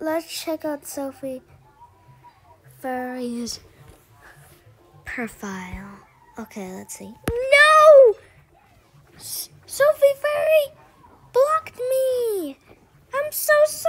let's check out Sophie Furry's profile. Okay, let's see. No! S Sophie Furry blocked me! I'm so sorry!